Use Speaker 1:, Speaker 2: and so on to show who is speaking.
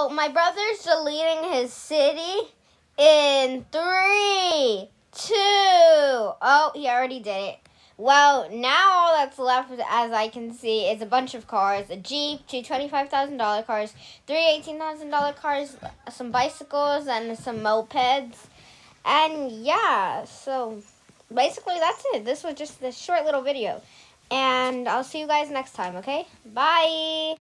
Speaker 1: So my brother's deleting his city in three, two. Oh, he already did it. Well, now all that's left, as I can see, is a bunch of cars. A Jeep, two $25,000 cars, three $18,000 cars, some bicycles, and some mopeds. And yeah, so basically that's it. This was just a short little video. And I'll see you guys next time, okay? Bye!